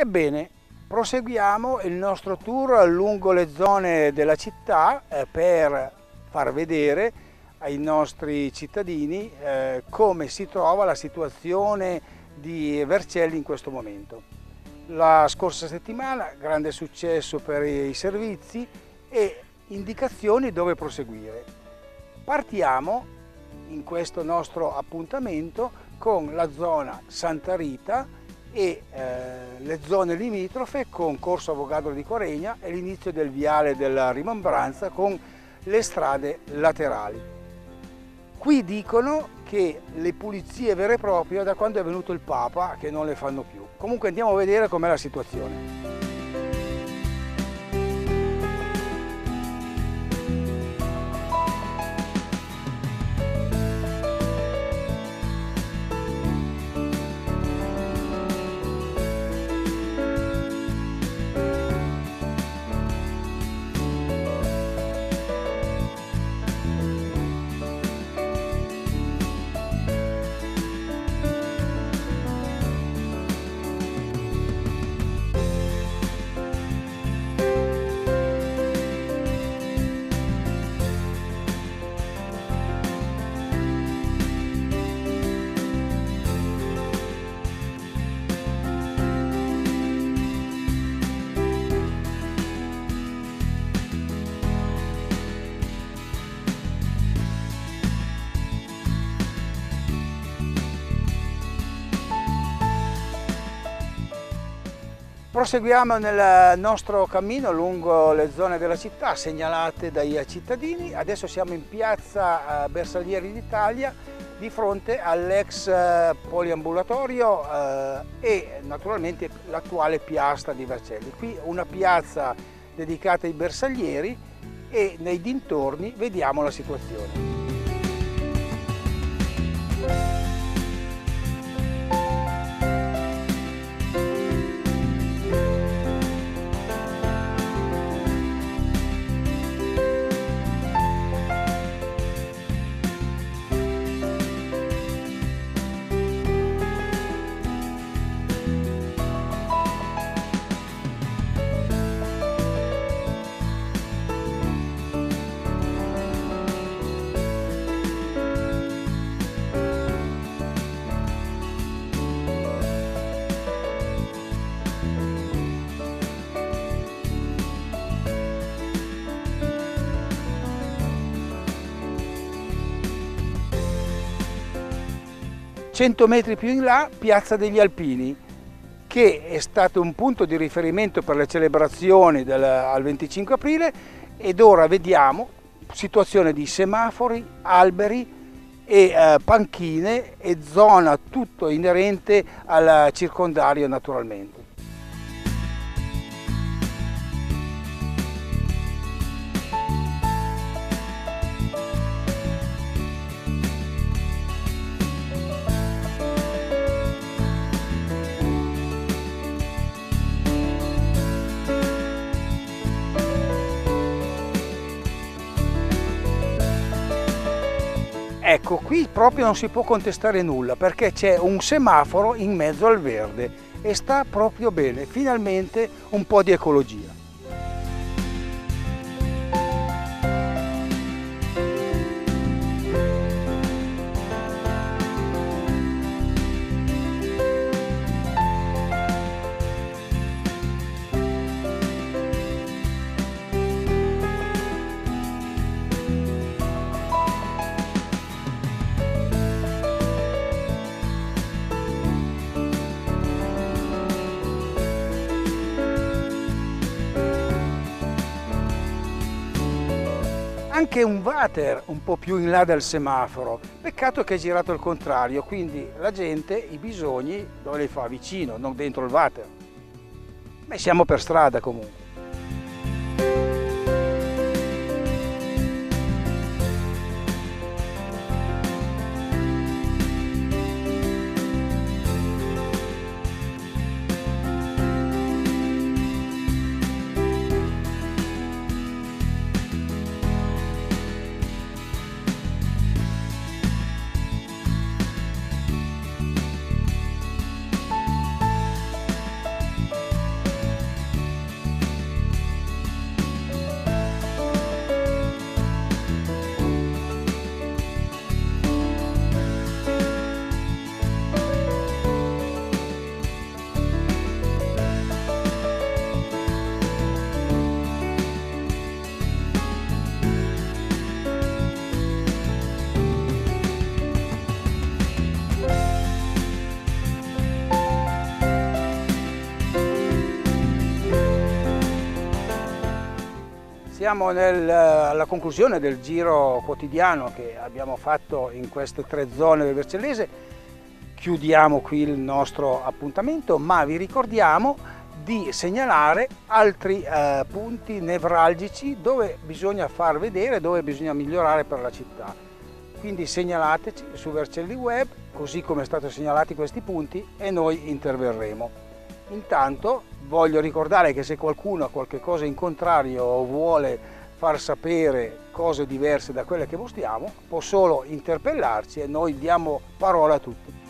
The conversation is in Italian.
Ebbene, proseguiamo il nostro tour lungo le zone della città eh, per far vedere ai nostri cittadini eh, come si trova la situazione di Vercelli in questo momento. La scorsa settimana grande successo per i servizi e indicazioni dove proseguire. Partiamo in questo nostro appuntamento con la zona Santa Rita e eh, le zone limitrofe con Corso Avogadro di Coregna e l'inizio del viale della Rimembranza con le strade laterali. Qui dicono che le pulizie vere e proprie da quando è venuto il Papa che non le fanno più. Comunque andiamo a vedere com'è la situazione. Proseguiamo nel nostro cammino lungo le zone della città segnalate dai cittadini. Adesso siamo in piazza eh, Bersaglieri d'Italia di fronte all'ex eh, poliambulatorio eh, e naturalmente l'attuale piazza di Vercelli. Qui una piazza dedicata ai bersaglieri e nei dintorni vediamo la situazione. 100 metri più in là Piazza degli Alpini, che è stato un punto di riferimento per le celebrazioni del, al 25 aprile ed ora vediamo situazione di semafori, alberi e eh, panchine e zona tutto inerente al circondario naturalmente. Ecco, qui proprio non si può contestare nulla perché c'è un semaforo in mezzo al verde e sta proprio bene, finalmente un po' di ecologia. Anche un water un po' più in là del semaforo, peccato che è girato al contrario, quindi la gente i bisogni dove li fa vicino, non dentro il water. Ma siamo per strada comunque. Siamo nel, alla conclusione del giro quotidiano che abbiamo fatto in queste tre zone del Vercellese. Chiudiamo qui il nostro appuntamento, ma vi ricordiamo di segnalare altri eh, punti nevralgici dove bisogna far vedere, dove bisogna migliorare per la città. Quindi segnalateci su Vercelli Web, così come sono stati segnalati questi punti e noi interverremo. Intanto voglio ricordare che se qualcuno ha qualche cosa in contrario o vuole far sapere cose diverse da quelle che postiamo, può solo interpellarci e noi diamo parola a tutti.